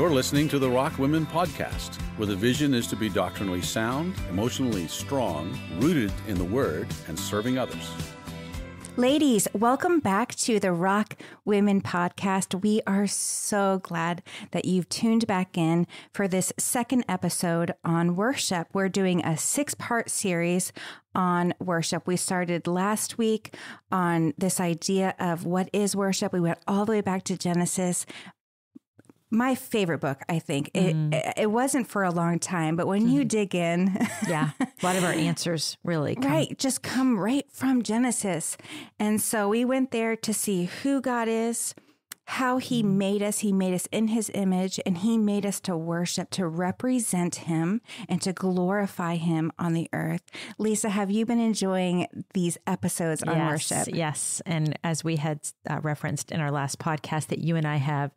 You're listening to the Rock Women Podcast, where the vision is to be doctrinally sound, emotionally strong, rooted in the Word, and serving others. Ladies, welcome back to the Rock Women podcast. We are so glad that you've tuned back in for this second episode on worship. We're doing a six part series on worship. We started last week on this idea of what is worship. We went all the way back to Genesis, my favorite book, I think. Mm. It, it wasn't for a long time, but when mm. you dig in, yeah, a lot of our answers really come. right just come right from Genesis. And so we went there to see who God is, how he mm. made us. He made us in his image and he made us to worship, to represent him and to glorify him on the earth. Lisa, have you been enjoying these episodes on yes, worship? Yes. And as we had uh, referenced in our last podcast that you and I have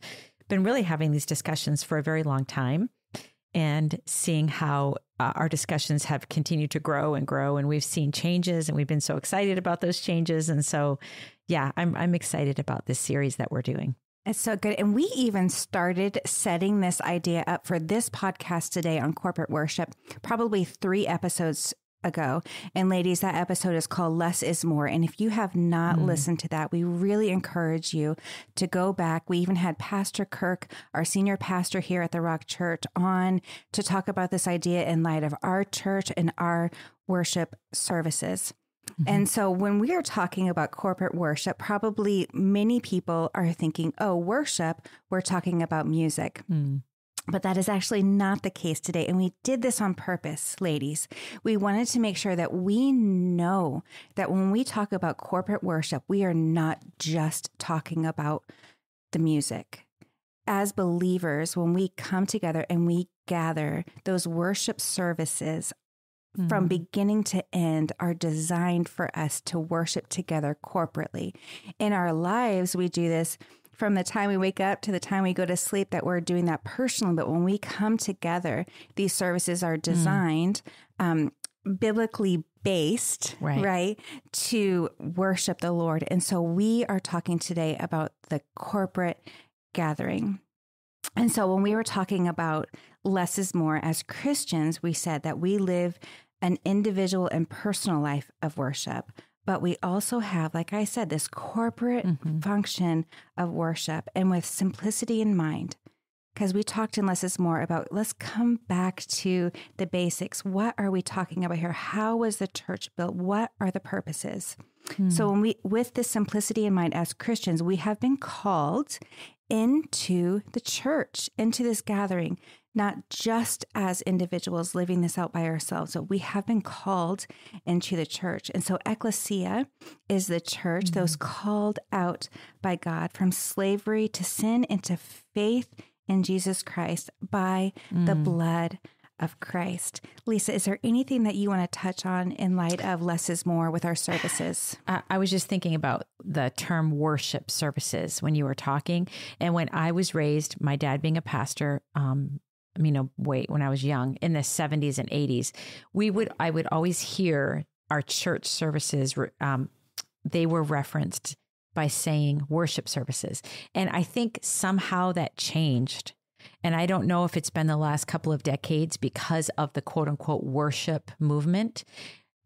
been really having these discussions for a very long time and seeing how uh, our discussions have continued to grow and grow and we've seen changes and we've been so excited about those changes and so yeah i'm i'm excited about this series that we're doing it's so good. And we even started setting this idea up for this podcast today on corporate worship, probably three episodes ago. And ladies, that episode is called Less is More. And if you have not mm. listened to that, we really encourage you to go back. We even had Pastor Kirk, our senior pastor here at the Rock Church, on to talk about this idea in light of our church and our worship services. Mm-hmm. And so when we are talking about corporate worship, probably many people are thinking, oh, worship, we're talking about music. Mm. But that is actually not the case today. And we did this on purpose, ladies. We wanted to make sure that we know that when we talk about corporate worship, we are not just talking about the music. As believers, when we come together and we gather, those worship services mm-hmm. from beginning to end are designed for us to worship together corporately. In our lives, we do this from the time we wake up to the time we go to sleep that we're doing that personally. But when we come together, these services are mm. designed mm. um, biblically based, right. right, to worship the Lord. And so we are talking today about the corporate gathering. And so when we were talking about less is more as Christians, we said that we live an individual and personal life of worship but we also have, like I said, this corporate mm-hmm. function of worship and with simplicity in mind. Because we talked in Less is More about let's come back to the basics. What are we talking about here? How was the church built? What are the purposes? Mm. So when we with this simplicity in mind as Christians, we have been called into the church, into this gathering not just as individuals living this out by ourselves, but we have been called into the church. And so, ecclesia is the church, mm-hmm. those called out by God from slavery to sin into faith in Jesus Christ by mm. the blood of Christ. Lisa, is there anything that you want to touch on in light of less is more with our services? I was just thinking about the term worship services when you were talking. And when I was raised, my dad being a pastor, um, I mean, wait, when I was young in the 70s and 80s, we would, I would always hear our church services, um, they were referenced by saying worship services. And I think somehow that changed. And I don't know if it's been the last couple of decades because of the quote unquote worship movement.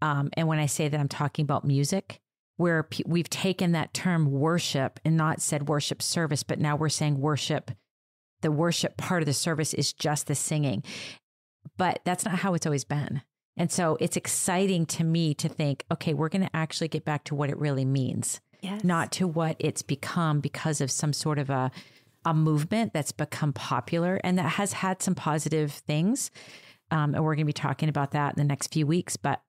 Um, and when I say that, I'm talking about music, where we've taken that term worship and not said worship service, but now we're saying worship the worship part of the service is just the singing. But that's not how it's always been. And so it's exciting to me to think, okay, we're going to actually get back to what it really means, yes. not to what it's become because of some sort of a, a movement that's become popular and that has had some positive things. Um, and we're going to be talking about that in the next few weeks. But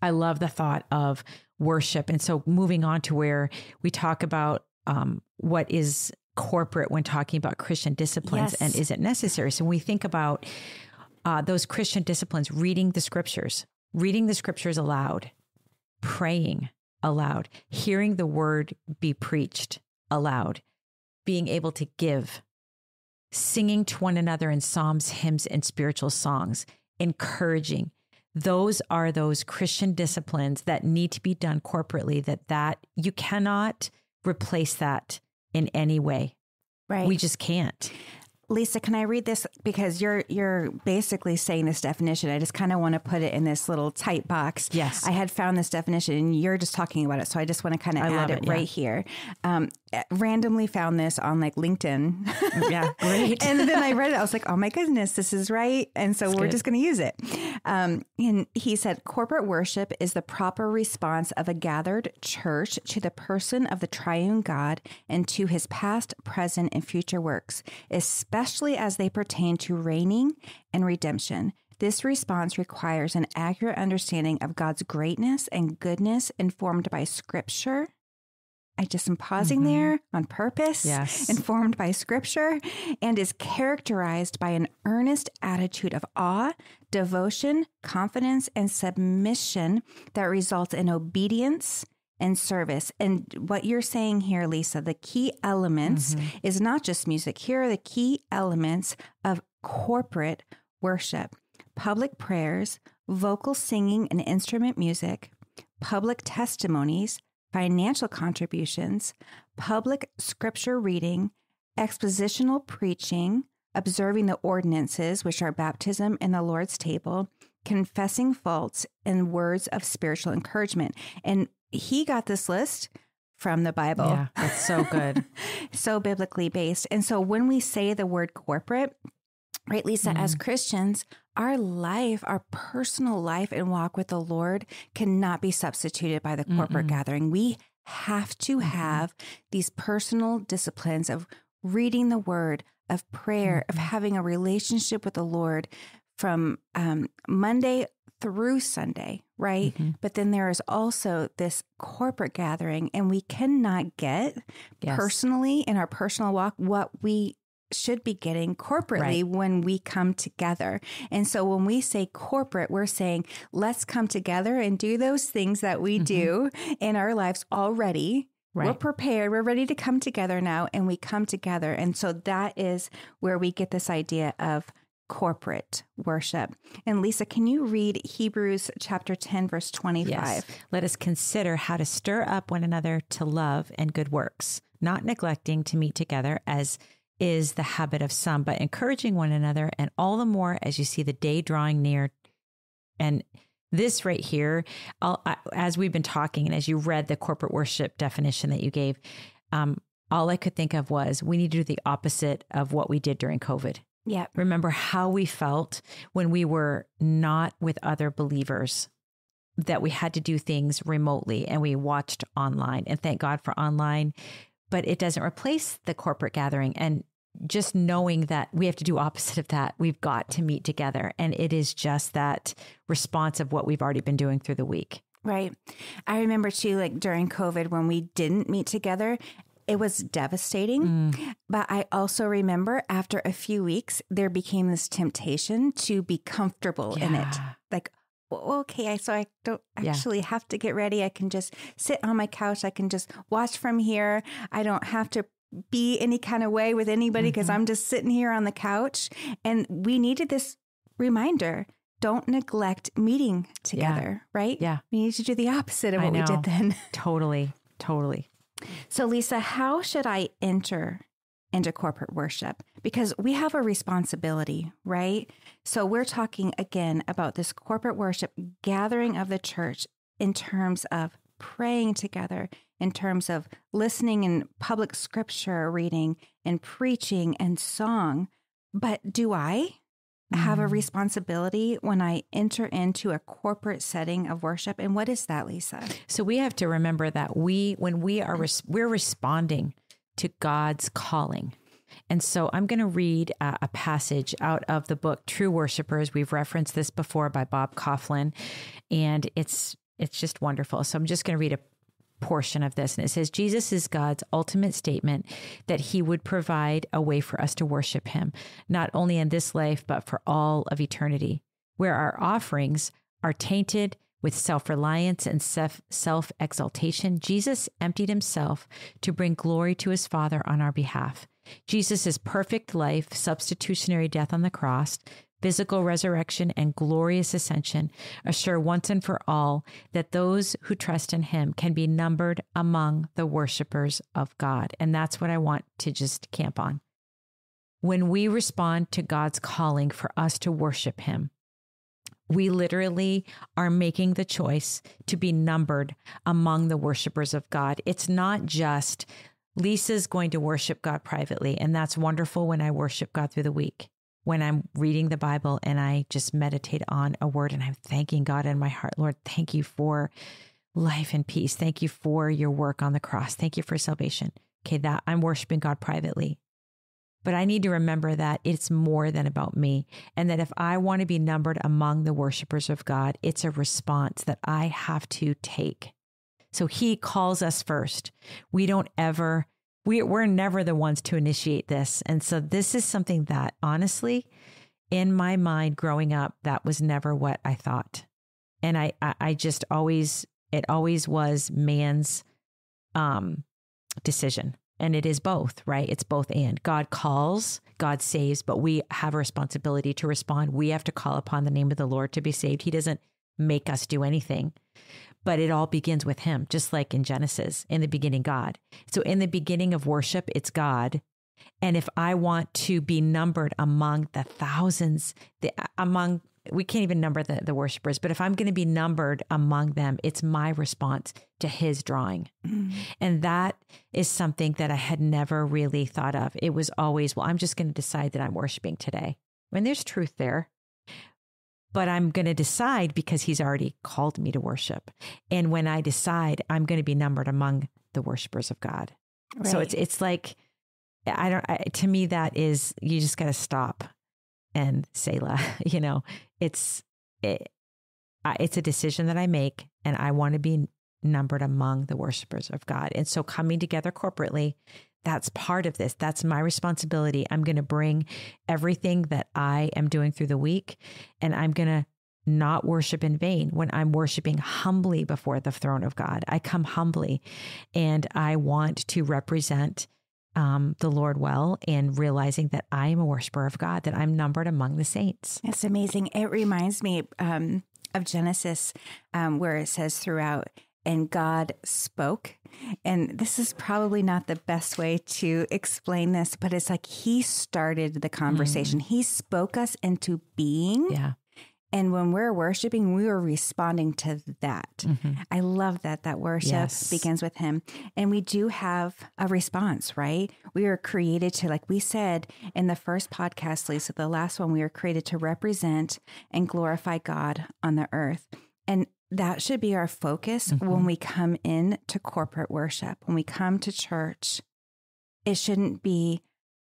I love the thought of worship. And so moving on to where we talk about um, what is corporate when talking about Christian disciplines yes. and is it necessary? So when we think about uh, those Christian disciplines, reading the scriptures, reading the scriptures aloud, praying aloud, hearing the word be preached aloud, being able to give, singing to one another in psalms, hymns, and spiritual songs, encouraging. Those are those Christian disciplines that need to be done corporately that that you cannot replace that in any way. Right. We just can't. Lisa, can I read this because you're you're basically saying this definition. I just kind of want to put it in this little tight box. Yes. I had found this definition, and you're just talking about it, so I just want to kind of add it, it, yeah. right here. Um, randomly found this on like LinkedIn. Yeah, great. and then I read it. I was like, oh my goodness, this is right. And so we're good. just going to use it. Um, and he said, corporate worship is the proper response of a gathered church to the person of the triune God and to his past, present, and future works, especially as they pertain to reigning and redemption. This response requires an accurate understanding of God's greatness and goodness informed by scripture. I just am pausing Mhm. there on purpose Yes. informed by scripture and is characterized by an earnest attitude of awe, devotion, confidence, and submission that results in obedience and service. And what you're saying here, Lisa, the key elements Mm-hmm. is not just music. Here are the key elements of corporate worship public prayers, vocal singing and instrument music, public testimonies, financial contributions, public scripture reading, expositional preaching, observing the ordinances, which are baptism and the Lord's table, confessing faults, and words of spiritual encouragement. And he got this list from the Bible. Yeah, that's so good. so biblically based. And so when we say the word corporate, right, Lisa, as Christians, our life, our personal life and walk with the Lord cannot be substituted by the corporate Mm-mm. gathering. We have to have these personal disciplines of reading the word, of prayer, of having a relationship with the Lord from um, Monday through Sunday, right? Mhm. But then there is also this corporate gathering, and we cannot get Yes. personally in our personal walk what we should be getting corporately Right. when we come together. And so when we say corporate, we're saying let's come together and do those things that we do in our lives already. We're Mm-hmm. Prepared. We're ready to come together now, and we come together. And so that is where we get this idea of corporate worship. And Lisa, can you read Hebrews chapter 10, verse 25? Yes. Let us consider how to stir up one another to love and good works, not neglecting to meet together as is the habit of some, but encouraging one another, and all the more as you see the day drawing near. And this right here, I, as we've been talking, and as you read the corporate worship definition that you gave, um, all I could think of was we need to do the opposite of what we did during COVID Yeah. remember how we felt when we were not with other believers that we had to do things remotely and we watched online and thank god for online but it doesn't replace the corporate gathering and just knowing that we have to do opposite of that we've got to meet together and it is just that response of what we've already been doing through the week Right. I remember too, like during COVID when we didn't meet together, it was devastating. But I also remember after a few weeks, there became this temptation to be comfortable in it. Like, well, okay, so I don't Yeah. actually have to get ready. I can just sit on my couch. I can just watch from here. I don't have to be any kind of way with anybody because Mm-hmm. I'm just sitting here on the couch. And we needed this reminder. Don't neglect meeting together, right? Yeah. We need to do the opposite of what we did then. totally totally So, Lisa, how should I enter into corporate worship? Because we have a responsibility, right? So, we're talking again about this corporate worship gathering of the church in terms of praying together, in terms of listening in public scripture reading and preaching and song. But do I have a Mm. responsibility when I enter into a corporate setting of worship? And what is that, Lisa? So we have to remember that we, when we are, res- we're responding to God's calling. And so I'm going to read uh, a passage out of the book True Worshippers. We've referenced this before by Bob Kauflin, and it's it's just wonderful. So I'm just going to read a portion of this. And it says, Jesus is God's ultimate statement that he would provide a way for us to worship him, not only in this life, but for all of eternity, where our offerings are tainted with self reliance and self exaltation. Jesus emptied himself to bring glory to his Father on our behalf. Jesus' perfect life, substitutionary death on the cross, physical resurrection, and glorious ascension assure once and for all that those who trust in him can be numbered among the worshipers of God. And that's what I want to just camp on. when we respond to God's calling for us to worship Him, we literally are making the choice to be numbered among the worshipers of God. It's not just Lisa's going to worship God privately, and that's wonderful when I worship God through the week. When I'm reading the Bible and I just meditate on a word and I'm thanking God in my heart, Lord, thank you for life and peace. Thank you for your work on the cross. Thank you for salvation. Okay, that I'm worshiping God privately. But I need to remember that it's more than about me. And that if I want to be numbered among the worshipers of God, it's a response that I have to take. So he calls us first. We don't ever, we, we're never the ones to initiate this. And so this is something that honestly, in my mind growing up, that was never what I thought. And I, I, I just always, it always was man's um, decision and it is both, right? It's both and. God calls, God saves, but we have a responsibility to respond. We have to call upon the name of the Lord to be saved. He doesn't make us do anything, but it all begins with Him, just like in Genesis, in the beginning, God. So in the beginning of worship, it's God. And if I want to be numbered among the thousands, the, among we can't even number the, the worshipers, but if I'm going to be numbered among them, it's my response to his drawing. Mm. And that is something that I had never really thought of. It was always, well, I'm just going to decide that I'm worshiping today. When there's truth there, but I'm going to decide because he's already called me to worship. And when I decide, I'm going to be numbered among the worshipers of God. Right. So it's, it's like, I don't, I, to me, that is, you just got to stop and Selah. You know, it's it, it's a decision that I make, and I want to be numbered among the worshipers of God. And so, coming together corporately, that's part of this. That's my responsibility. I'm going to bring everything that I am doing through the week, and I'm going to not worship in vain when I'm worshiping humbly before the throne of God. I come humbly and I want to represent um, the Lord well and realizing that I am a worshiper of God, that I'm numbered among the saints. It's amazing. It reminds me um, of Genesis, um, where it says throughout, and God spoke. And this is probably not the best way to explain this, but it's like He started the conversation. Mm. He spoke us into being. Yeah. And when we're worshiping, we are responding to that. Mm-hmm. I love that that worship yes. begins with him. And we do have a response, right? We are created to, like we said in the first podcast, Lisa, the last one, we are created to represent and glorify God on the earth. That should be our focus mm-hmm. when we come in to corporate worship, when we come to church. It shouldn't be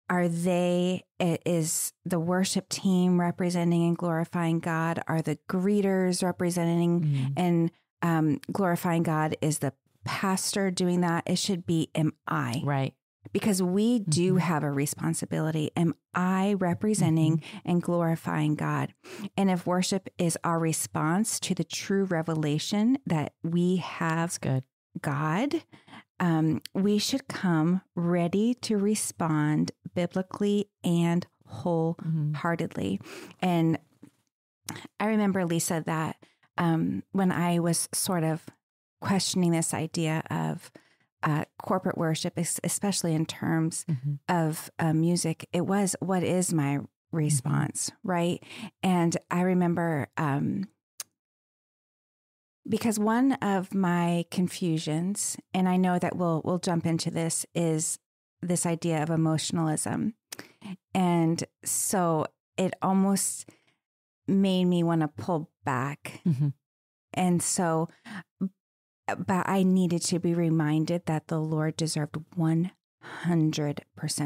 are they is the worship team representing and glorifying god are the greeters representing mm-hmm. and um, glorifying god is the pastor doing that it should be am i right because we do mm-hmm. have a responsibility am i representing mm-hmm. and glorifying god and if worship is our response to the true revelation that we have good god um, we should come ready to respond biblically and wholeheartedly. Mm-hmm. And I remember, Lisa, that um, when I was sort of questioning this idea of uh, corporate worship, especially in terms mm-hmm. of uh, music, it was what is my mm-hmm. response, mm-hmm. right? And I remember um, because one of my confusions, and I know that we'll we'll jump into this, is this idea of emotionalism. And so it almost made me want to pull back. Mm-hmm. And so, but I needed to be reminded that the Lord deserved 100%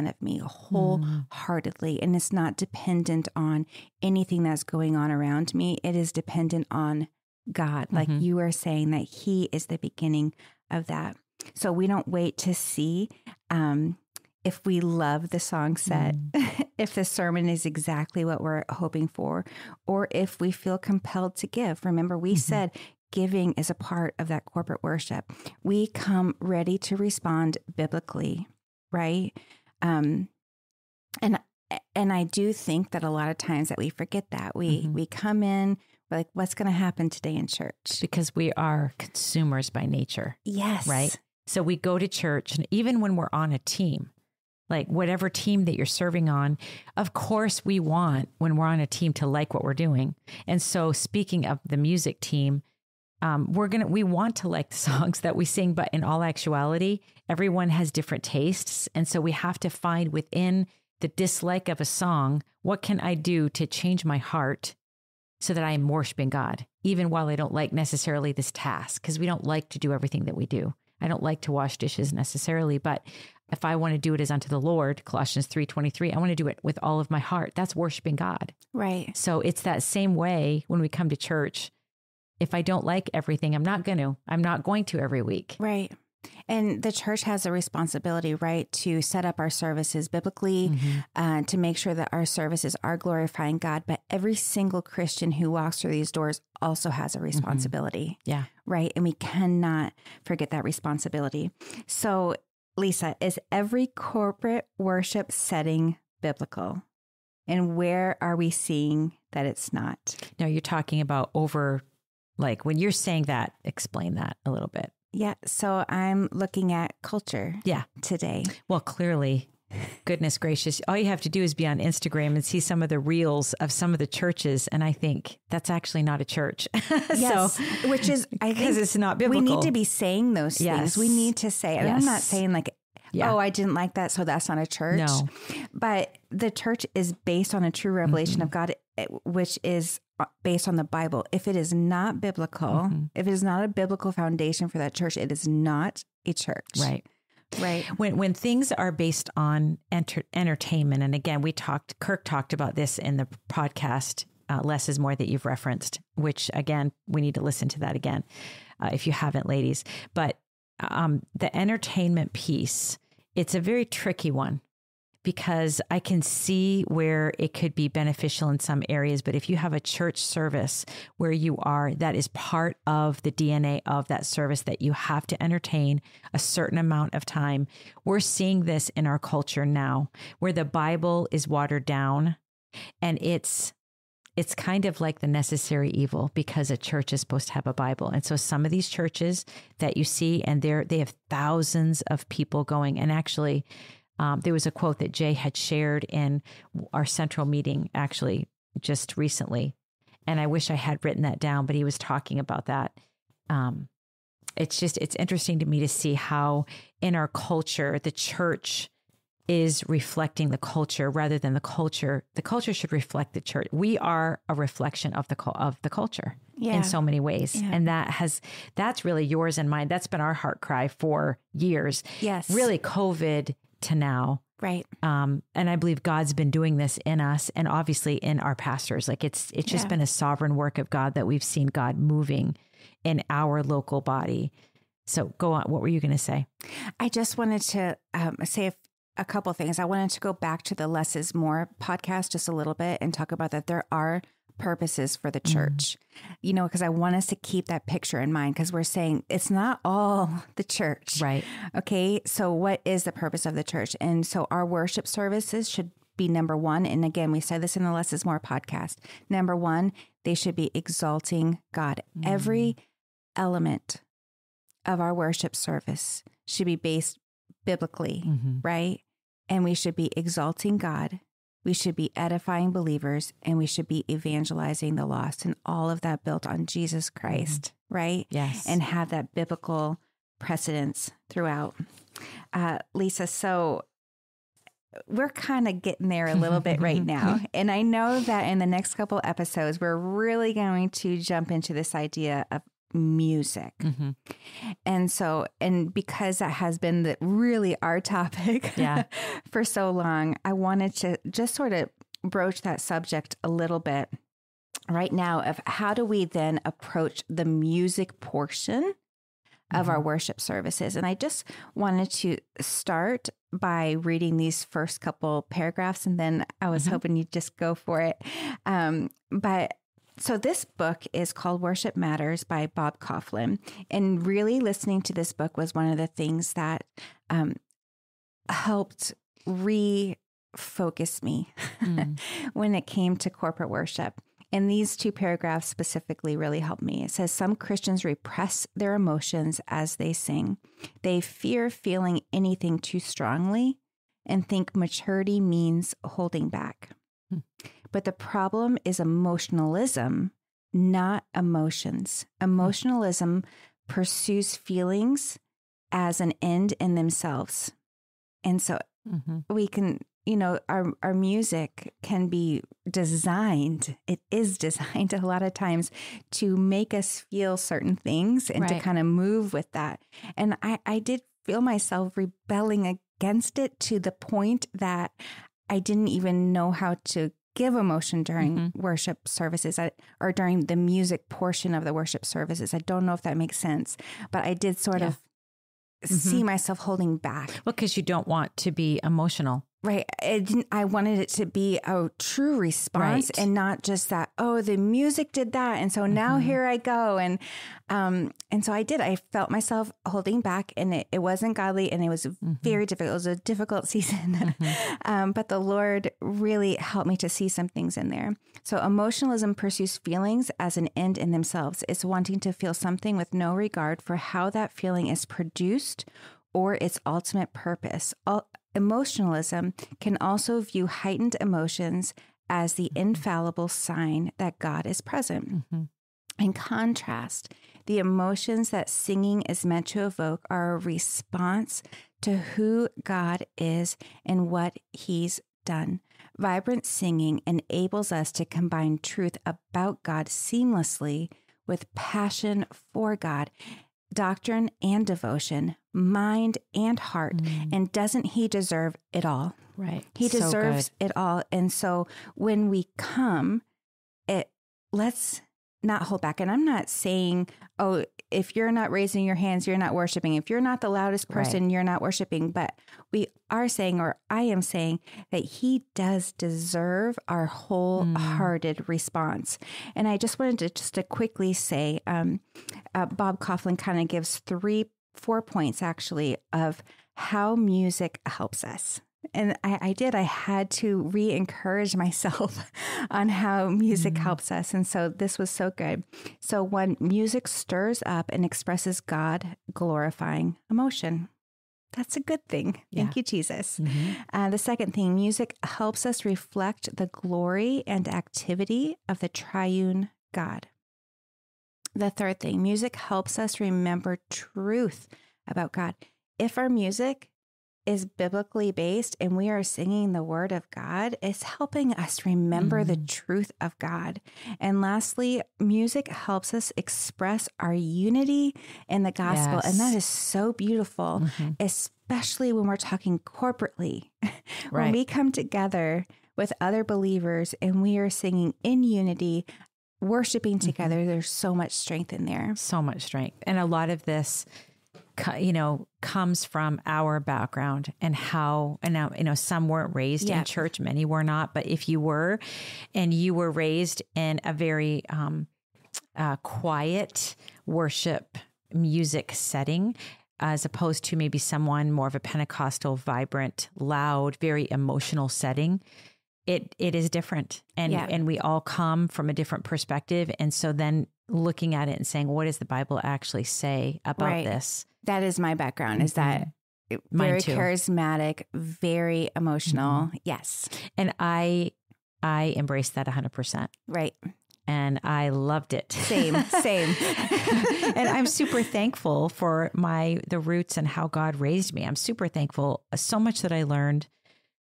of me wholeheartedly. Mm. And it's not dependent on anything that's going on around me, it is dependent on God. Like mm-hmm. you are saying that He is the beginning of that. So we don't wait to see um, if we love the song set, mm. if the sermon is exactly what we're hoping for, or if we feel compelled to give. Remember, we mm-hmm. said giving is a part of that corporate worship. We come ready to respond biblically, right? Um, and and I do think that a lot of times that we forget that we mm-hmm. we come in like what's going to happen today in church because we are consumers by nature. Yes, right. So we go to church, and even when we're on a team, like whatever team that you're serving on. Of course, we want when we're on a team to like what we're doing. And so, speaking of the music team, um, we're gonna we want to like the songs that we sing, but in all actuality, everyone has different tastes, and so we have to find within the dislike of a song what can I do to change my heart so that I am worshiping God, even while I don't like necessarily this task, because we don't like to do everything that we do. I don't like to wash dishes necessarily, but if I want to do it as unto the Lord, Colossians 3:23, I want to do it with all of my heart. That's worshiping God. Right. So it's that same way when we come to church. If I don't like everything, I'm not going to. I'm not going to every week. Right. And the church has a responsibility, right, to set up our services biblically, mm-hmm. uh, to make sure that our services are glorifying God. But every single Christian who walks through these doors also has a mm-hmm. responsibility. Mm-hmm. Yeah. Right. And we cannot forget that responsibility. So Lisa, is every corporate worship setting biblical? And where are we seeing that it's not? Now, you're talking about over, like when you're saying that, explain that a little bit. Yeah. So I'm looking at culture. Yeah. Today. Well, clearly goodness gracious, all you have to do is be on Instagram and see some of the reels of some of the churches. And I think that's actually not a church. yes. so, which is, I think it's not biblical. We need to be saying those yes. things. We need to say, and yes. I'm not saying like, yeah. oh, I didn't like that. So that's not a church. No. But the church is based on a true revelation mm-hmm. of God, eh, which is uh, based on the Bible. If it is not biblical, mm-hmm. if it is not a biblical foundation for that church, it is not a church. Right. Right. When when things are based on enter, entertainment, and again, we talked. Kirk talked about this in the podcast. Uh, Less is more that you've referenced, which again, we need to listen to that again uh, if you haven't, ladies. But um, the entertainment piece, it's a very tricky one because I can see where it could be beneficial in some areas. But if you have a church service where you are, that is part of the DNA of that service that you have to entertain a certain amount of time. We're seeing this in our culture now where the Bible is watered down and it's it's kind of like the necessary evil because a church is supposed to have a Bible. And so some of these churches that you see and they're they have thousands of people going and actually um, there was a quote that Jay had shared in our central meeting actually just recently. And I wish I had written that down, but he was talking about that. Um, it's just, it's interesting to me to see how in our culture, the church is reflecting the culture rather than the culture. The culture should reflect the church. We are a reflection of the of the culture yeah. in so many ways, yeah. and that has that's really yours and mine. That's been our heart cry for years. Yes, really, COVID to now. Right. Um, and I believe God's been doing this in us and obviously in our pastors. Like it's it's just yeah. been a sovereign work of God that we've seen God moving in our local body. So go on. What were you going to say? I just wanted to um, say a, a couple things. I wanted to go back to the Less is More podcast just a little bit and talk about that there are purposes for the mm-hmm. church. Mm. You know, because I want us to keep that picture in mind because we're saying it's not all the church. Right. Okay. So, what is the purpose of the church? And so, our worship services should be number one. And again, we said this in the Less is More podcast. Number one, they should be exalting God. Mm. Every element of our worship service should be based biblically, mm-hmm. right? And we should be exalting God we should be edifying believers and we should be evangelizing the lost and all of that built on Jesus Christ, mm-hmm. right? Yes. And have that biblical precedence throughout. Uh, Lisa, so we're kind of getting there a little bit right now. And I know that in the next couple episodes, we're really going to jump into this idea of music. Mm-hmm. And so, and because that has been the, really our topic yeah. for so long, I wanted to just sort of broach that subject a little bit right now of how do we then approach the music portion of mm-hmm. our worship services. And I just wanted to start by reading these first couple paragraphs, and then I was mm-hmm. hoping you'd just go for it. Um, but so, this book is called Worship Matters by Bob Kauflin. And really listening to this book was one of the things that um, helped refocus me mm. when it came to corporate worship. And these two paragraphs specifically really helped me. It says some Christians repress their emotions as they sing. They fear feeling anything too strongly and think maturity means holding back. Hmm. But the problem is emotionalism, not emotions. Emotionalism pursues feelings as an end in themselves. And so mm-hmm. we can, you know, our, our music can be designed, it is designed a lot of times to make us feel certain things and right. to kind of move with that. And I, I did feel myself rebelling against it to the point that I didn't even know how to give emotion during mm-hmm. worship services I, or during the music portion of the worship services. I don't know if that makes sense, but I did sort yeah. of mm-hmm. see myself holding back. Well, because you don't want to be emotional. Right. I didn't I wanted it to be a true response right. and not just that, oh, the music did that. And so now mm-hmm. here I go. And um and so I did. I felt myself holding back and it, it wasn't godly and it was mm-hmm. very difficult. It was a difficult season. Mm-hmm. um, but the Lord really helped me to see some things in there. So emotionalism pursues feelings as an end in themselves. It's wanting to feel something with no regard for how that feeling is produced or its ultimate purpose. Emotionalism can also view heightened emotions as the mm-hmm. infallible sign that God is present. Mm-hmm. In contrast, the emotions that singing is meant to evoke are a response to who God is and what He's done. Vibrant singing enables us to combine truth about God seamlessly with passion for God doctrine and devotion, mind and heart. Mm. And doesn't he deserve it all? Right. He so deserves good. it all. And so when we come, it let's not hold back. And I'm not saying, oh, if you're not raising your hands, you're not worshiping. If you're not the loudest person, right. you're not worshiping. But we are saying, or I am saying, that He does deserve our wholehearted mm. response. And I just wanted to just to quickly say, um, uh, Bob Kauflin kind of gives three, four points actually of how music helps us and I, I, did. I had to re encourage myself on how music mm-hmm. helps us. And so this was so good. So, when music stirs up and expresses God glorifying emotion. That's a good thing. Yeah. Thank you, Jesus. Mm-hmm. Uh, the second thing, music helps us reflect the glory and activity of the triune God. The third thing, music helps us remember truth about God. If our music is biblically based and we are singing the word of God, it's helping us remember mm-hmm. the truth of God. And lastly, music helps us express our unity in the gospel. Yes. And that is so beautiful, mm-hmm. especially when we're talking corporately. Right. when we come together with other believers and we are singing in unity, worshiping mm-hmm. together, mm-hmm. there's so much strength in there. So much strength. And a lot of this you know comes from our background and how and now you know some weren't raised in church many were not but if you were and you were raised in a very um, uh, quiet worship music setting as opposed to maybe someone more of a pentecostal vibrant loud very emotional setting it it is different. And yeah. and we all come from a different perspective. And so then looking at it and saying what does the bible actually say about right. this that is my background. Is that mm-hmm. very charismatic, very emotional. Mm-hmm. Yes, and I I embraced that hundred percent. Right. And I loved it. Same, same. and I'm super thankful for my the roots and how God raised me. I'm super thankful. So much that I learned,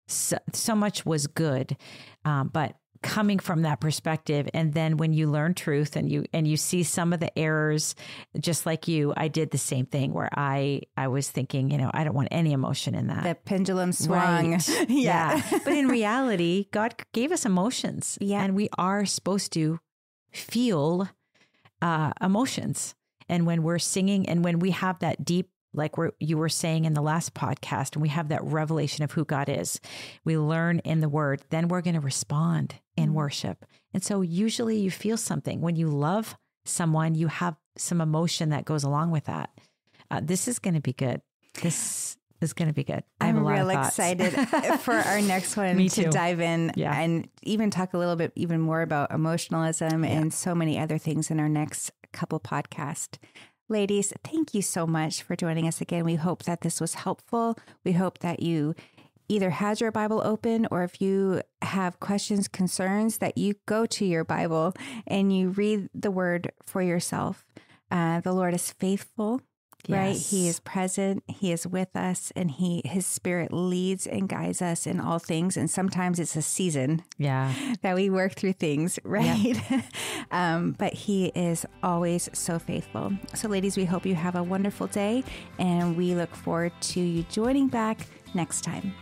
so, so much was good, um, but coming from that perspective. And then when you learn truth and you and you see some of the errors just like you i did the same thing where i i was thinking you know i don't want any emotion in that. The pendulum swung. Right. yeah. yeah. But in reality god gave us emotions. Yeah. And we are supposed to feel uh emotions. And when we're singing and when we have that deep like you were saying in the last podcast, and we have that revelation of who God is. We learn in the word, then we're going to respond in mm-hmm. worship. And so usually you feel something. When you love someone, you have some emotion that goes along with that. Uh, this is going to be good. This is going to be good. I am real excited for our next one to dive in yeah. and even talk a little bit even more about emotionalism yeah. and so many other things in our next couple podcast. Ladies, thank you so much for joining us again. We hope that this was helpful. We hope that you either has your Bible open or if you have questions, concerns, that you go to your Bible and you read the word for yourself. Uh, the Lord is faithful right? He is present. He is with us and he his spirit leads and guides us in all things and sometimes it's a season yeah. that we work through things right? Yeah. um, but he is always so faithful. So ladies we hope you have a wonderful day and we look forward to you joining back next time